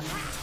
blood.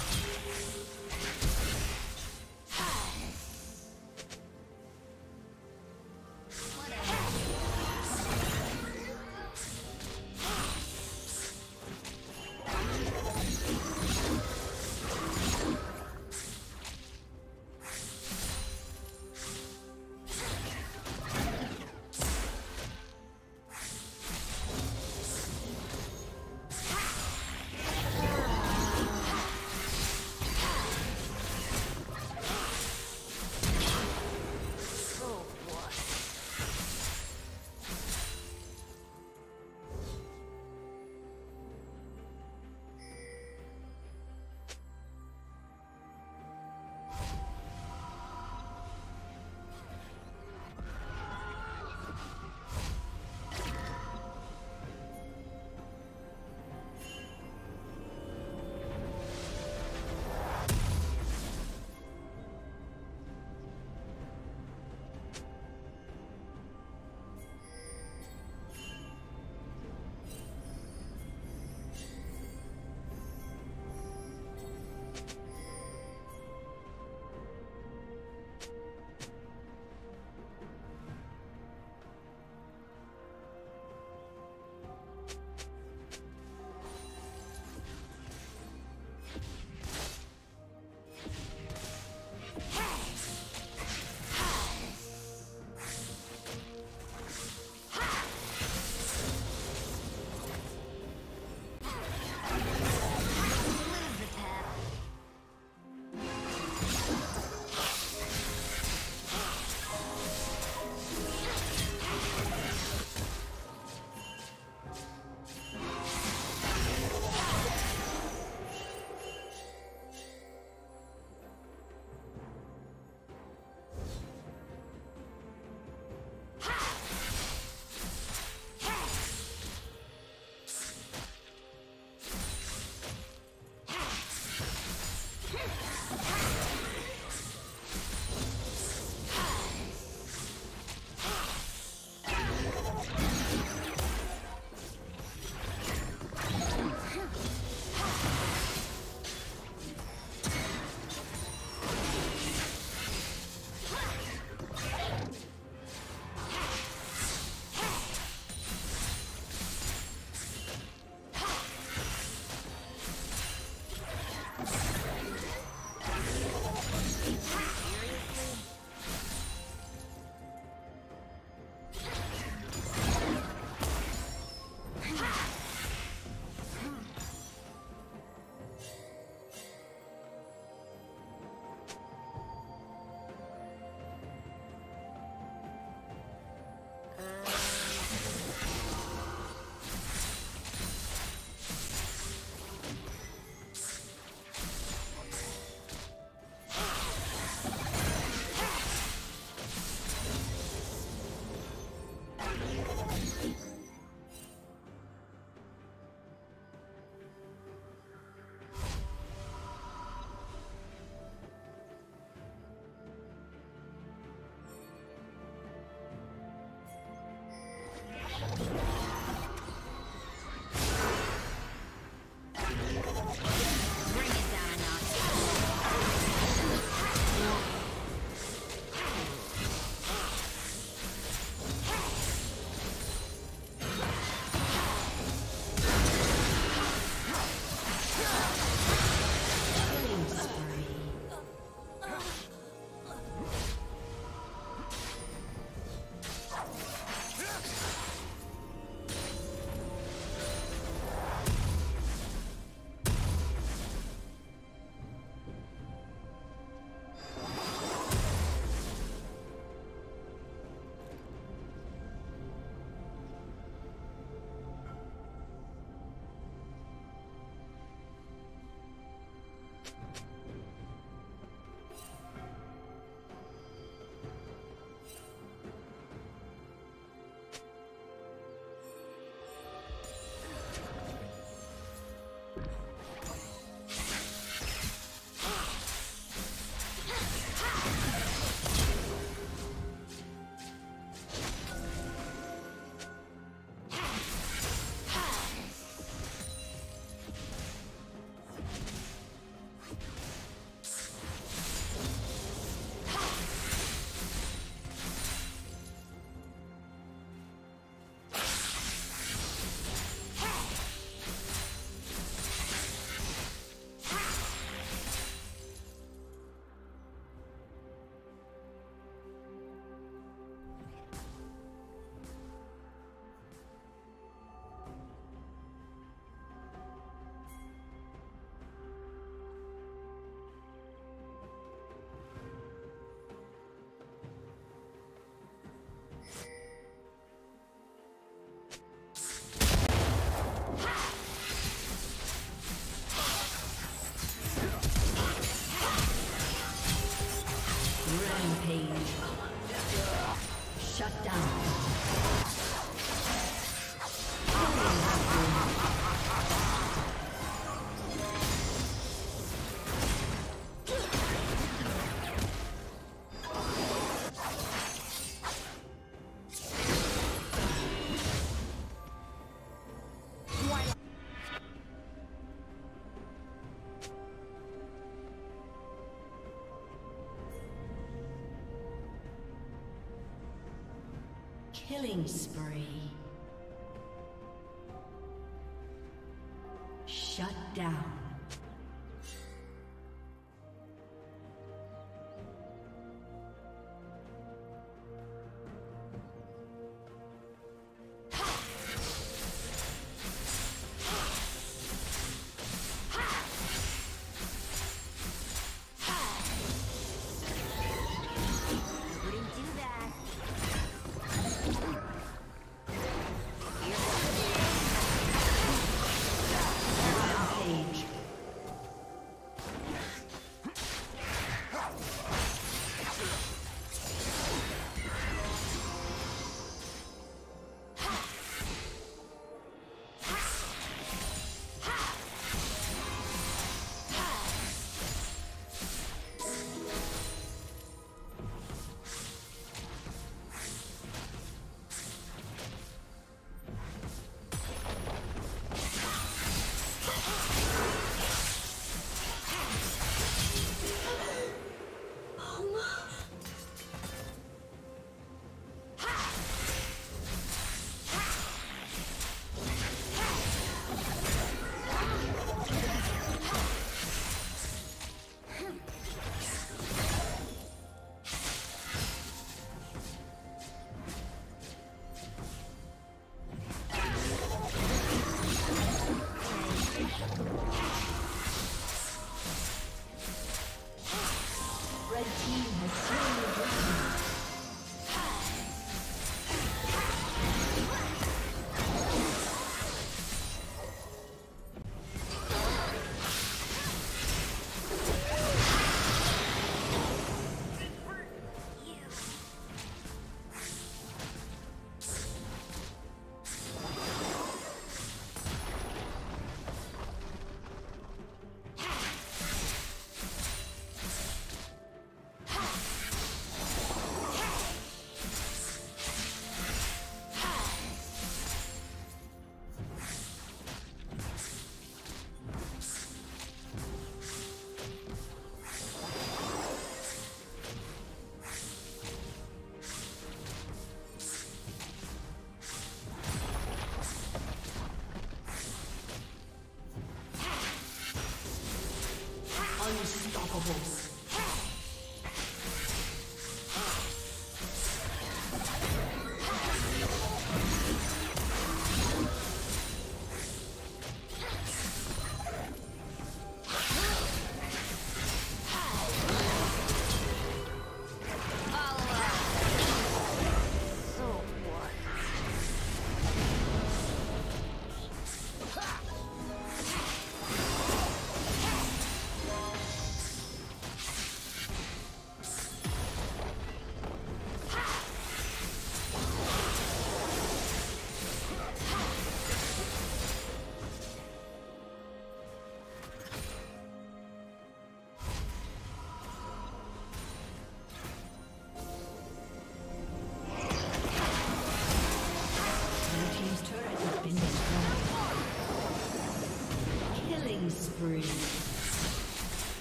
Killing spree.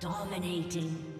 Dominating.